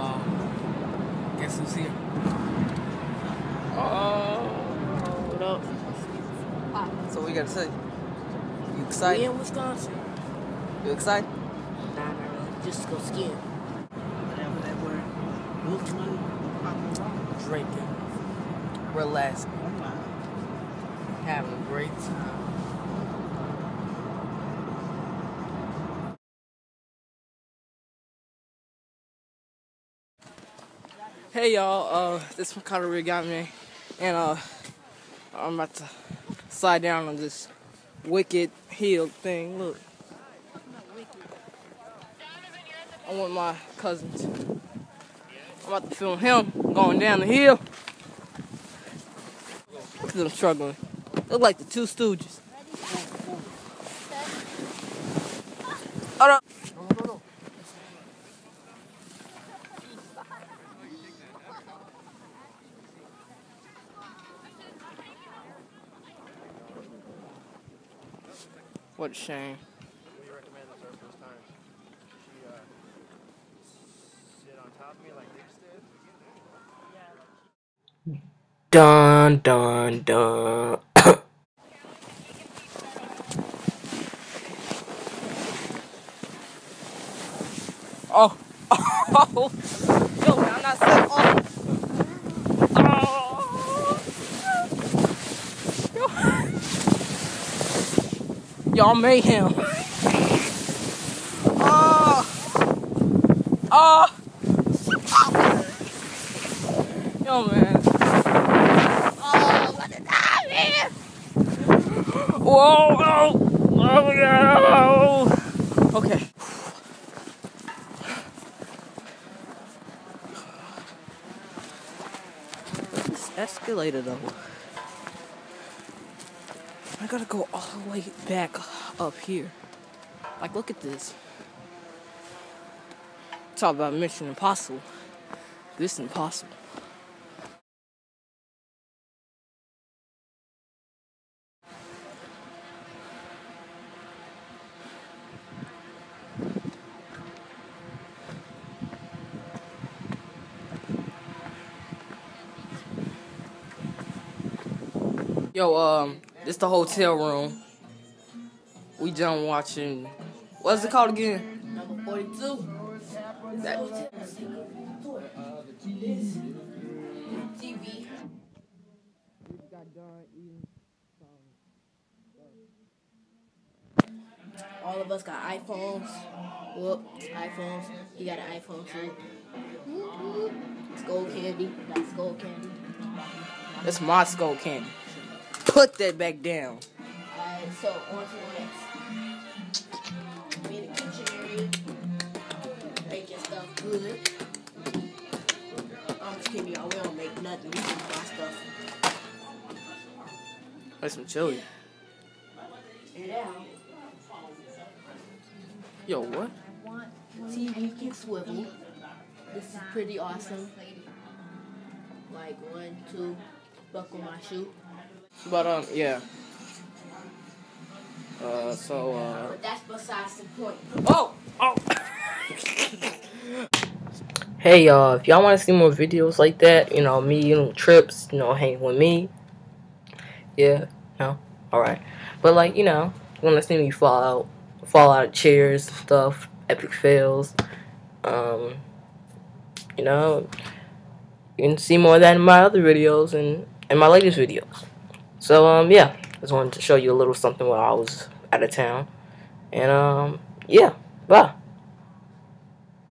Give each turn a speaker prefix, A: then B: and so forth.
A: Uh, guess who's here?
B: Oh, what up?
A: So what you gotta say? You excited?
B: We
A: excited?
B: in Wisconsin?
A: You excited?
B: Nah, nah, nah. Just go skiing.
C: Whatever that word. Lose money.
A: Drinking, relaxing,
C: Oh
A: having a great time. Hey y'all, uh, this one kind of really got me, and uh, I'm about to slide down on this wicked hill thing. Look, I'm with my cousins. I'm about to film him going down the hill. Look at them struggling. Look like the two stooges. Hold up. What a shame.
D: We recommend this our first time. She uh, sit on top of me like Nick did.
A: Dun dun dun. oh. Oh. Yo, I'm not saying. Oh. Oh. Yo. Y'all mayhem. Oh. Ah. Oh. Ah. Yo, man. Oh, what did that man? Whoa, oh, oh my god. Okay. This escalator though. I gotta go all the way back up here. Like, look at this. Talk about Mission Impossible. This is impossible. Yo, um, this the hotel room. We done watching. What's it called again?
B: Number 42.
A: That,
B: TV. All of us got iPhones. Whoop, iPhones. He got an iPhone too. Skullcandy. Got Skullcandy.
A: that's my Skullcandy. Put that back down.
B: Alright, so on to the next. We in the kitchen area. Making stuff good. I'm just kidding y'all. We don't make nothing. We just buy stuff.
A: That's some chili.
B: Yeah.
A: Yo, what?
B: TV can swivel. This is pretty awesome. Like one, two, buckle my shoe.
A: But um, yeah. Uh, so uh.
B: But that's besides the point.
A: Oh, oh. hey y'all, if y'all want to see more videos like that, you know, me, you know, trips, you know, hang with me. Yeah, no, all right. But like, you know, want to see me fall out, fall out of chairs, stuff, epic fails. Um, you know, you can see more of that in my other videos and in my latest videos. So um, yeah, just wanted to show you a little something while I was out of town, and um, yeah, bye.